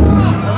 Come on.